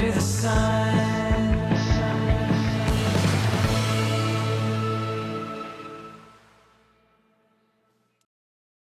under the sun.